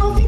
Ouvi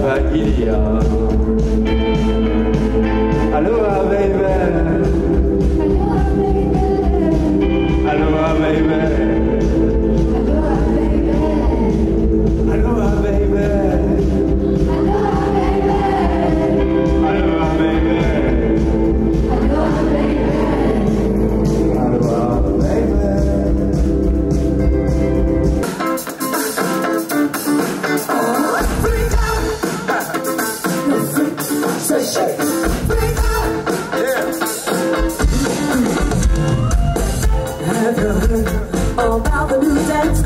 Vagilia. about the new dance.